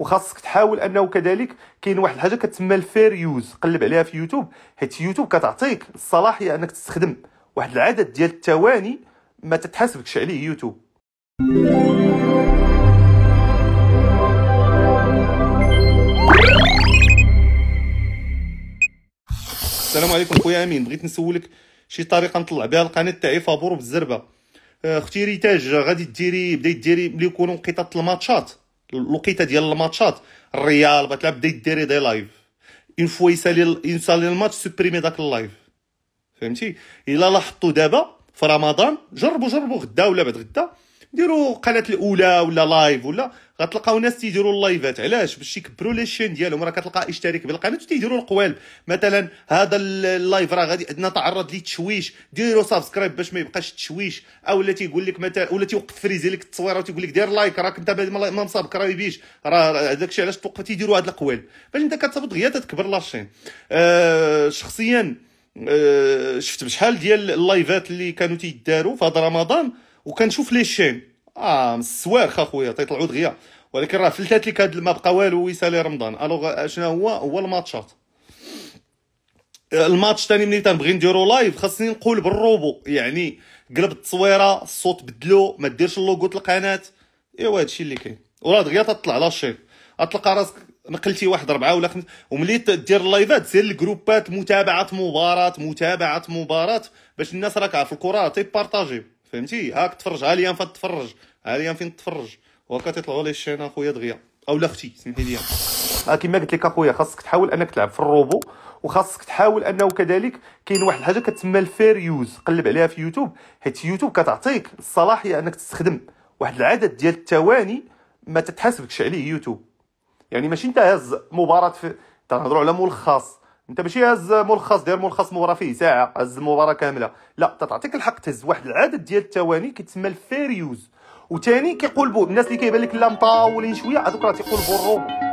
وخاصك تحاول انه كذلك كاين واحد الحاجة كتسمى ال fair use قلب عليها في يوتيوب. حيت يوتيوب كتعطيك الصلاحيه انك تستخدم واحد العدد ديال الثواني ما تتحاسبكش عليه يوتيوب. السلام عليكم خويا أمين. بغيت نسولك شي طريقة نطلع بها القناة تاعي فابور بالزربة. آه، أختي ريتاج غادي ديري بداي ديري ملي يكونوا انقطاط ال matchات. الوقيته ديال الماتشات. الريال بتلعب بداي ديري دي لايف. اون فوا يسالي يسالي الماتش سوبريمي داك اللايف. فهمتي؟ إلا لاحظتوا دابا في رمضان جربوا جربوا غدا ولا بعد غدا ديروا قناة الأولى ولا لايف ولا غتلقاو ناس تيديروا اللايفات علاش؟ باش يكبروا لي شين ديالهم. راه كتلقى اشتراك بالقناة وتيديروا القوالب. مثلا هذا اللايف راه غادي نتعرض للتشويش ديروا سبسكرايب باش ما يبقاش التشويش أو تيقول لك مثلا ولا تيوقف freezé لك التصويره وتيقول لك دير like راك أنت ما مسا subscribe ييش راه هذاك الشيء علاش توقف؟ تيديروا هاد القوالب. باش أنت كتهبط غير تكبر la chaîne أه شخصيا أه شفت بشحال ديال ال lives اللي كانوا تيداروا في هذا رمضان؟ وكنشوف les chaînes آه السواخ أخويا تيطلعوا دغيا. ولكن راه فلتات لك هاد ما بقى والو ويسالي رمضان. alors شنو هو؟ هو ال matchات الماتش ثاني ملي تنبغي نديرو live خاصني نقول بال repost. يعني قلب التصويرة الصوت بدلو ما ديرش اللوغو القناة. إيوا هادشي اللي كاين. وراه دغيا تطلع la chaîne تلقى راسك نقلتي واحد ربعة ولا خمس وملي دير ال lives سير ال groupات متابعة مباراة متابعة مباراة باش الناس راك في الكرة تي partager فهمتي؟ هاك تفرج. ها فين تفرج؟ ها فين تفرج؟ وهكا تيطلعوا les chaînes اخويا دغيا. أو لا أختي سمحي لي. كما قلت لك أخويا خاصك تحاول أنك تلعب في الروبو وخاصك تحاول أنه كذلك كاين واحد الحاجة كتسمى ال fair use. قلب عليها في يوتيوب حيت يوتيوب كتعطيك الصلاحيه أنك تستخدم واحد العدد ديال الثواني ما تتحاسبكش عليه يوتيوب. يعني ماشي انت هاز مباراة في تنهضروا على ملخص. انت ماشي هاز ملخص داير ملخص فيه ساعة هاز المباراه كاملة. لا تعطيك الحق تهز واحد العدد ديال الثواني كيتسمى ال fair use وثاني كيقول بو الناس اللي كيبان لك لا مطاولين شوية هذوك راه تيقول بو الروبو